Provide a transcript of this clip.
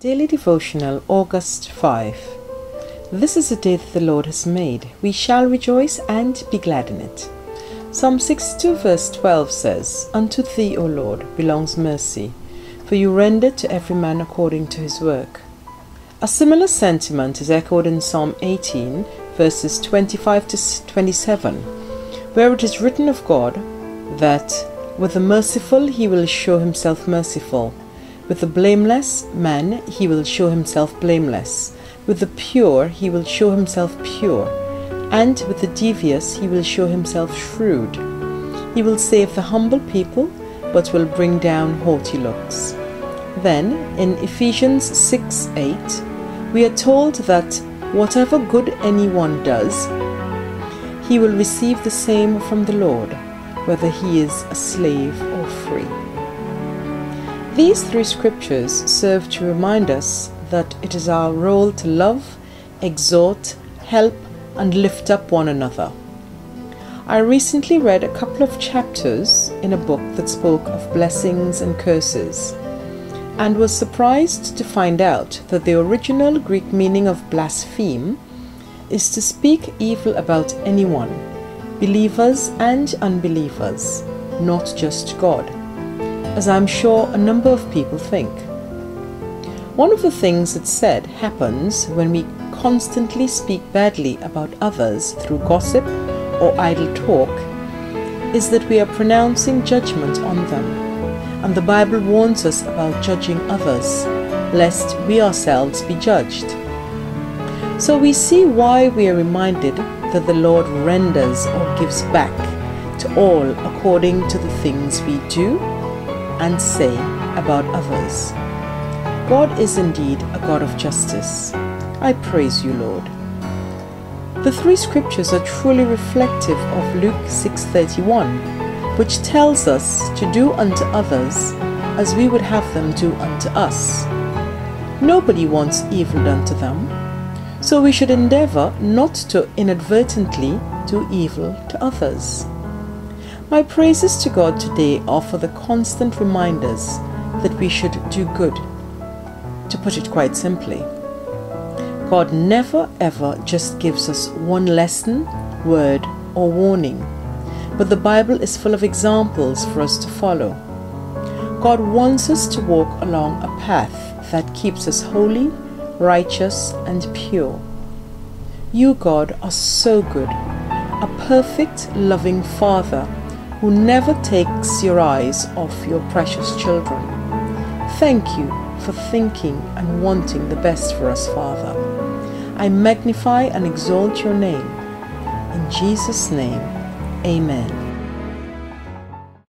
Daily Devotional, August 5. This is the day that the Lord has made. We shall rejoice and be glad in it. Psalm 62, verse 12 says, Unto thee, O Lord, belongs mercy, for you render to every man according to his work. A similar sentiment is echoed in Psalm 18, verses 25 to 27, where it is written of God that with the merciful he will show himself merciful with the blameless man he will show himself blameless. With the pure he will show himself pure. And with the devious he will show himself shrewd. He will save the humble people, but will bring down haughty looks. Then, in Ephesians 6 8, we are told that whatever good anyone does, he will receive the same from the Lord, whether he is a slave or free. These three scriptures serve to remind us that it is our role to love, exhort, help, and lift up one another. I recently read a couple of chapters in a book that spoke of blessings and curses, and was surprised to find out that the original Greek meaning of blaspheme is to speak evil about anyone, believers and unbelievers, not just God as I'm sure a number of people think. One of the things that's said happens when we constantly speak badly about others through gossip or idle talk is that we are pronouncing judgment on them. And the Bible warns us about judging others, lest we ourselves be judged. So we see why we are reminded that the Lord renders or gives back to all according to the things we do and say about others. God is indeed a God of justice. I praise you, Lord. The three scriptures are truly reflective of Luke 6:31, which tells us to do unto others as we would have them do unto us. Nobody wants evil done to them, so we should endeavor not to inadvertently do evil to others. My praises to God today are for the constant reminders that we should do good. To put it quite simply, God never ever just gives us one lesson, word, or warning, but the Bible is full of examples for us to follow. God wants us to walk along a path that keeps us holy, righteous, and pure. You, God, are so good, a perfect, loving Father who never takes your eyes off your precious children. Thank you for thinking and wanting the best for us, Father. I magnify and exalt your name. In Jesus' name, amen.